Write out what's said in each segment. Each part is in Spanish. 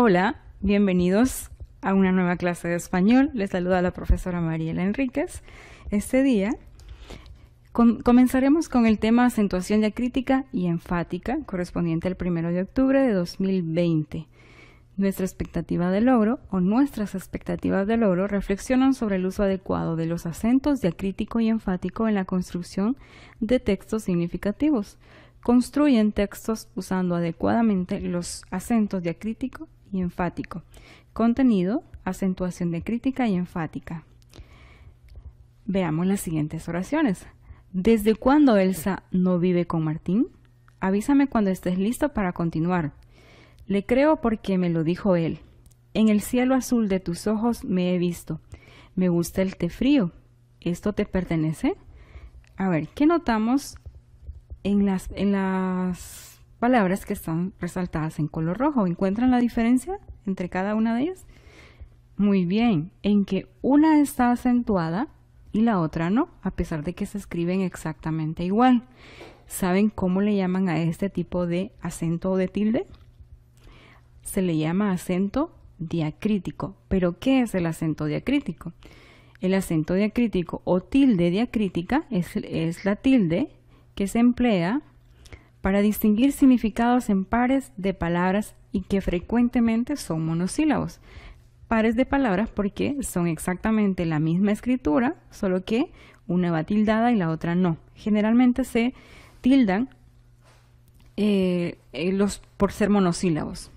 Hola, bienvenidos a una nueva clase de español. Les saluda la profesora Mariela Enríquez. Este día comenzaremos con el tema acentuación diacrítica y enfática correspondiente al 1 de octubre de 2020. Nuestra expectativa de logro o nuestras expectativas de logro reflexionan sobre el uso adecuado de los acentos diacrítico y enfático en la construcción de textos significativos. Construyen textos usando adecuadamente los acentos diacrítico y enfático. Contenido, acentuación diacrítica y enfática. Veamos las siguientes oraciones. ¿Desde cuándo Elsa no vive con Martín? Avísame cuando estés listo para continuar. Le creo porque me lo dijo él. En el cielo azul de tus ojos me he visto. Me gusta el té frío. ¿Esto te pertenece? A ver, ¿qué notamos en las, en las palabras que están resaltadas en color rojo? ¿Encuentran la diferencia entre cada una de ellas? Muy bien, en que una está acentuada y la otra no, a pesar de que se escriben exactamente igual. ¿Saben cómo le llaman a este tipo de acento o de tilde? se le llama acento diacrítico. ¿Pero qué es el acento diacrítico? El acento diacrítico o tilde diacrítica es, es la tilde que se emplea para distinguir significados en pares de palabras y que frecuentemente son monosílabos. Pares de palabras porque son exactamente la misma escritura, solo que una va tildada y la otra no. Generalmente se tildan eh, eh, los, por ser monosílabos.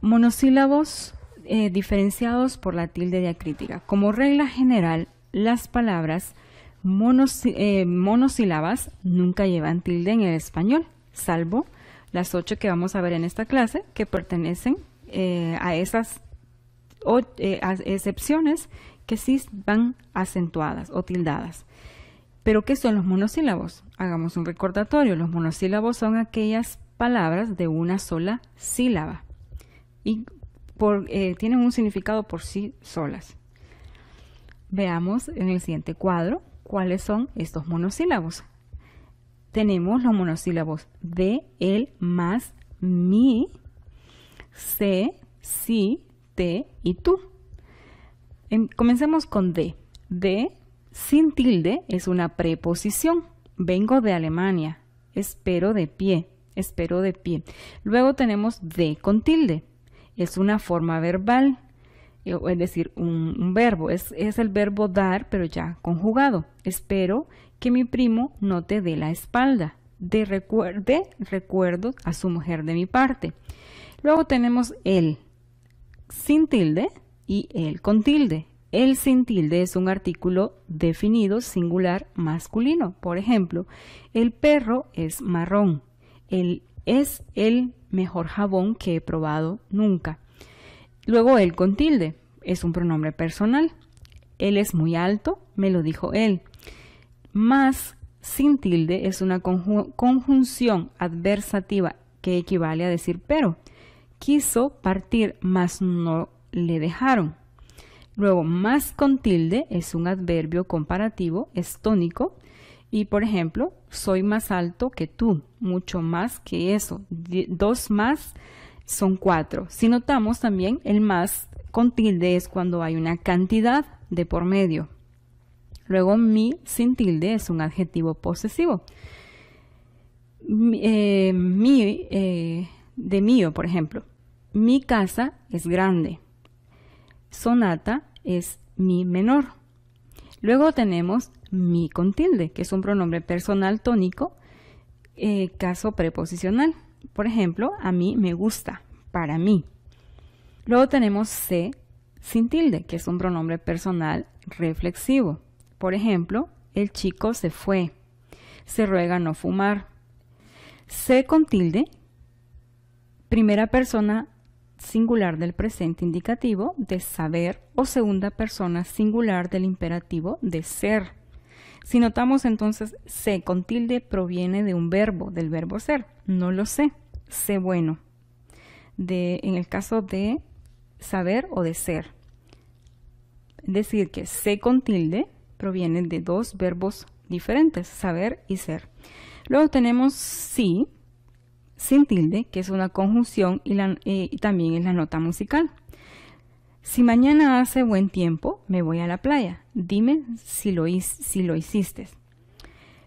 Monosílabos eh, diferenciados por la tilde diacrítica. Como regla general, las palabras eh, monosílabas nunca llevan tilde en el español, salvo las ocho que vamos a ver en esta clase, que pertenecen eh, a esas excepciones que sí van acentuadas o tildadas. Pero ¿qué son los monosílabos? Hagamos un recordatorio. Los monosílabos son aquellas palabras de una sola sílaba y eh, tienen un significado por sí solas. Veamos en el siguiente cuadro cuáles son estos monosílabos. Tenemos los monosílabos de, el, más, mi, se, si, te y tú. comencemos con de. De sin tilde es una preposición. Vengo de Alemania. Espero de pie. Espero de pie. Luego tenemos de con tilde es una forma verbal, es decir, un, verbo. Es, el verbo dar, pero ya conjugado. Espero que mi primo no te dé la espalda. De, recuerde, recuerdo a su mujer de mi parte. Luego tenemos el sin tilde y el con tilde. El sin tilde es un artículo definido singular masculino. Por ejemplo, el perro es marrón. El es el mejor jabón que he probado nunca. Luego él con tilde, es un pronombre personal. Él es muy alto, me lo dijo él. Más sin tilde es una conjunción adversativa que equivale a decir pero. Quiso partir, mas no le dejaron. Luego, más con tilde es un adverbio comparativo, es tónico. Y por ejemplo, soy más alto que tú, mucho más que eso. Dos más son cuatro. Si notamos también, el más con tilde es cuando hay una cantidad de por medio. Luego, mi sin tilde es un adjetivo posesivo. mi, eh, eh, de mío, por ejemplo. Mi casa es grande. Sonata es mi menor. Luego tenemos mi con tilde, que es un pronombre personal tónico, eh, caso preposicional. Por ejemplo, a mí me gusta, para mí. Luego tenemos se sin tilde, que es un pronombre personal reflexivo. Por ejemplo, el chico se fue. Se ruega no fumar. Se con tilde, primera persona singular del presente indicativo de saber o segunda persona singular del imperativo de ser. Si notamos entonces, se con tilde proviene de un verbo, del verbo ser. No lo sé. Sé bueno. De, en el caso de saber o de ser. Es decir, que se con tilde proviene de dos verbos diferentes, saber y ser. Luego tenemos sí, sin tilde, que es una conjunción y, y también es la nota musical. Si mañana hace buen tiempo, me voy a la playa. Dime si lo, si lo hiciste.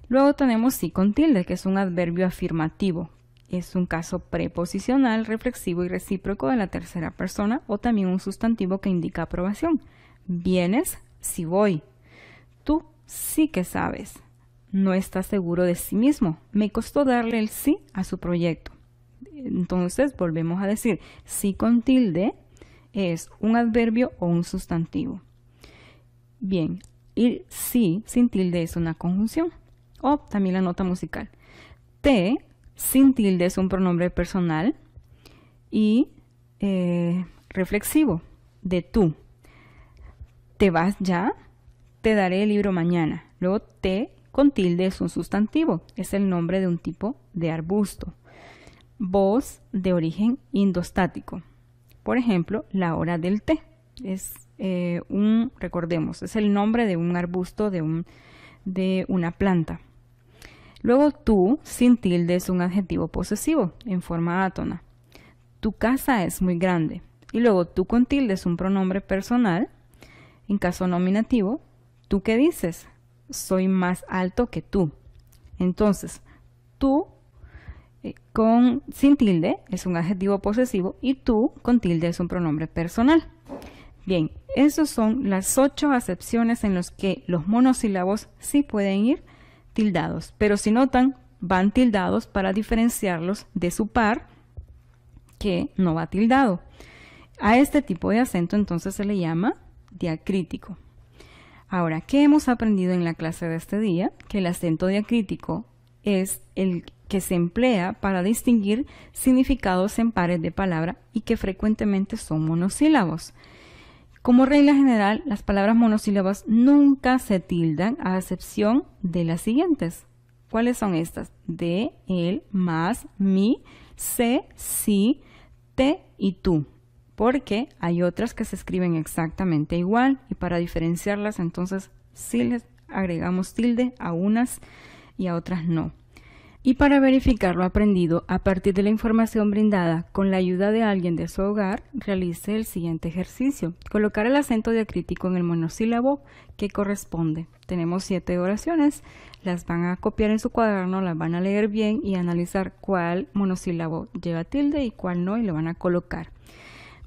Luego tenemos sí con tilde, que es un adverbio afirmativo. Es un caso preposicional, reflexivo y recíproco de la tercera persona o también un sustantivo que indica aprobación. Vienes si voy. Tú sí que sabes. No estás seguro de sí mismo. Me costó darle el sí a su proyecto. Entonces volvemos a decir sí con tilde es un adverbio o un sustantivo. Bien, y sí sin tilde es una conjunción o también la nota musical. Te sin tilde es un pronombre personal y eh, reflexivo de tú. Te vas ya, te daré el libro mañana. Luego te con tilde es un sustantivo, es el nombre de un tipo de arbusto. Voz de origen indostático. Por ejemplo, la hora del té. Es eh, un, recordemos, es el nombre de un arbusto de, un, de una planta. Luego tú, sin tilde, es un adjetivo posesivo en forma átona. Tu casa es muy grande. Y luego tú con tilde es un pronombre personal. En caso nominativo, ¿tú qué dices? Soy más alto que tú. Entonces, tú con sin tilde es un adjetivo posesivo y tú con tilde es un pronombre personal. Bien, esas son las ocho acepciones en las que los monosílabos sí pueden ir tildados, pero si notan, van tildados para diferenciarlos de su par que no va tildado. A este tipo de acento entonces se le llama diacrítico. Ahora, ¿qué hemos aprendido en la clase de este día? Que el acento diacrítico es el que se emplea para distinguir significados en pares de palabra y que frecuentemente son monosílabos. Como regla general, las palabras monosílabas nunca se tildan a excepción de las siguientes. ¿Cuáles son estas? De, el, más, mi, se, si, te y tú. Porque hay otras que se escriben exactamente igual y para diferenciarlas entonces sí les agregamos tilde a unas y a otras no. Y para verificar lo aprendido a partir de la información brindada con la ayuda de alguien de su hogar, realice el siguiente ejercicio. Colocar el acento diacrítico en el monosílabo que corresponde. Tenemos siete oraciones, las van a copiar en su cuaderno, las van a leer bien y analizar cuál monosílabo lleva tilde y cuál no y lo van a colocar.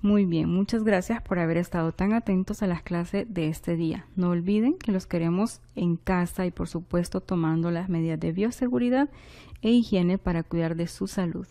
Muy bien, muchas gracias por haber estado tan atentos a las clases de este día. No olviden que los queremos en casa y por supuesto tomando las medidas de bioseguridad e higiene para cuidar de su salud.